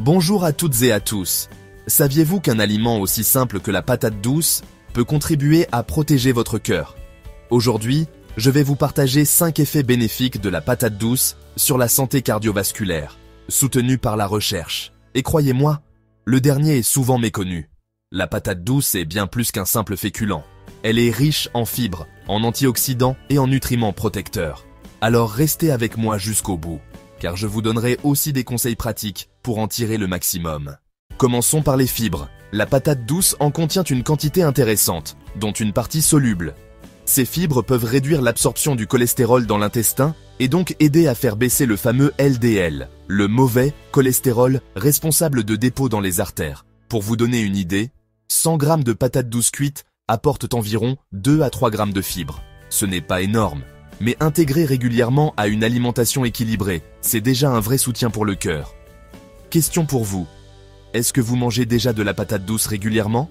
Bonjour à toutes et à tous. Saviez-vous qu'un aliment aussi simple que la patate douce peut contribuer à protéger votre cœur? Aujourd'hui, je vais vous partager 5 effets bénéfiques de la patate douce sur la santé cardiovasculaire, soutenus par la recherche. Et croyez-moi, le dernier est souvent méconnu. La patate douce est bien plus qu'un simple féculent. Elle est riche en fibres, en antioxydants et en nutriments protecteurs. Alors restez avec moi jusqu'au bout car je vous donnerai aussi des conseils pratiques pour en tirer le maximum. Commençons par les fibres. La patate douce en contient une quantité intéressante, dont une partie soluble. Ces fibres peuvent réduire l'absorption du cholestérol dans l'intestin et donc aider à faire baisser le fameux LDL, le mauvais cholestérol responsable de dépôts dans les artères. Pour vous donner une idée, 100 g de patate douce cuite apportent environ 2 à 3 g de fibres. Ce n'est pas énorme, mais intégrer régulièrement à une alimentation équilibrée, c'est déjà un vrai soutien pour le cœur. Question pour vous. Est-ce que vous mangez déjà de la patate douce régulièrement?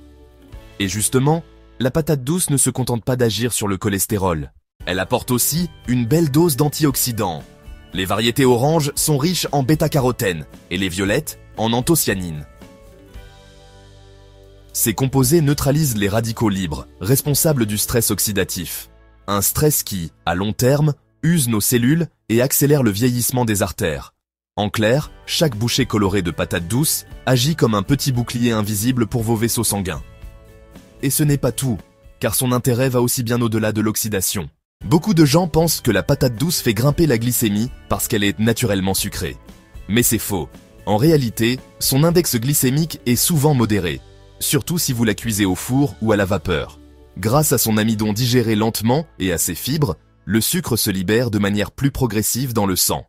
Et justement, la patate douce ne se contente pas d'agir sur le cholestérol. Elle apporte aussi une belle dose d'antioxydants. Les variétés oranges sont riches en bêta-carotène et les violettes en anthocyanine. Ces composés neutralisent les radicaux libres, responsables du stress oxydatif. Un stress qui, à long terme, use nos cellules et accélère le vieillissement des artères. En clair, chaque bouchée colorée de patate douce agit comme un petit bouclier invisible pour vos vaisseaux sanguins. Et ce n'est pas tout, car son intérêt va aussi bien au-delà de l'oxydation. Beaucoup de gens pensent que la patate douce fait grimper la glycémie parce qu'elle est naturellement sucrée. Mais c'est faux. En réalité, son index glycémique est souvent modéré, surtout si vous la cuisez au four ou à la vapeur. Grâce à son amidon digéré lentement et à ses fibres, le sucre se libère de manière plus progressive dans le sang.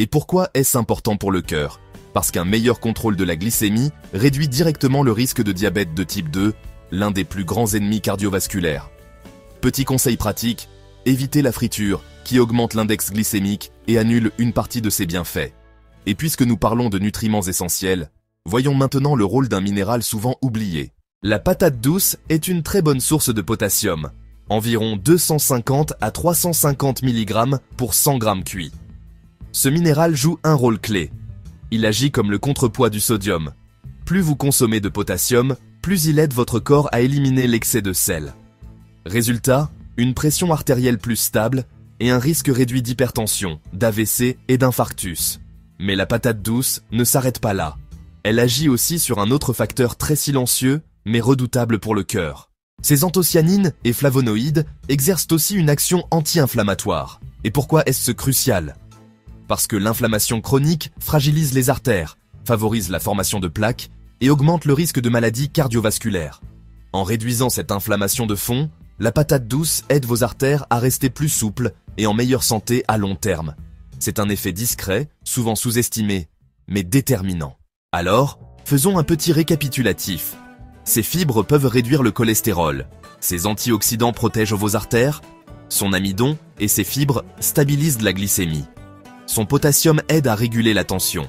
Et pourquoi est-ce important pour le cœur? Parce qu'un meilleur contrôle de la glycémie réduit directement le risque de diabète de type 2, l'un des plus grands ennemis cardiovasculaires. Petit conseil pratique, évitez la friture, qui augmente l'index glycémique et annule une partie de ses bienfaits. Et puisque nous parlons de nutriments essentiels, voyons maintenant le rôle d'un minéral souvent oublié, la patate douce est une très bonne source de potassium, environ 250 à 350 mg pour 100 g cuit. Ce minéral joue un rôle clé. Il agit comme le contrepoids du sodium. Plus vous consommez de potassium, plus il aide votre corps à éliminer l'excès de sel. Résultat, une pression artérielle plus stable et un risque réduit d'hypertension, d'AVC et d'infarctus. Mais la patate douce ne s'arrête pas là. Elle agit aussi sur un autre facteur très silencieux mais redoutable pour le cœur. Ces anthocyanines et flavonoïdes exercent aussi une action anti-inflammatoire. Et pourquoi est-ce crucial? Parce que l'inflammation chronique fragilise les artères, favorise la formation de plaques et augmente le risque de maladies cardiovasculaires. En réduisant cette inflammation de fond, la patate douce aide vos artères à rester plus souples et en meilleure santé à long terme. C'est un effet discret, souvent sous-estimé, mais déterminant. Alors, faisons un petit récapitulatif. Ces fibres peuvent réduire le cholestérol. Ces antioxydants protègent vos artères. Son amidon et ses fibres stabilisent la glycémie. Son potassium aide à réguler la tension.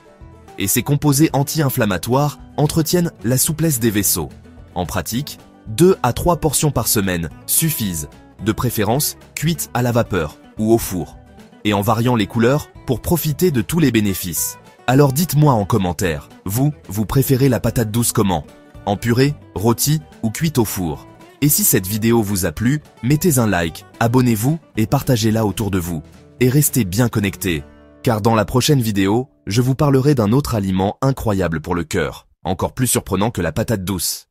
Et ses composés anti-inflammatoires entretiennent la souplesse des vaisseaux. En pratique, 2 à 3 portions par semaine suffisent, de préférence cuites à la vapeur ou au four, et en variant les couleurs pour profiter de tous les bénéfices. Alors dites-moi en commentaire, vous, vous préférez la patate douce comment? En purée, rôti ou cuite au four? Et si cette vidéo vous a plu, mettez un like, abonnez-vous et partagez-la autour de vous. Et restez bien connectés, car dans la prochaine vidéo, je vous parlerai d'un autre aliment incroyable pour le cœur, encore plus surprenant que la patate douce.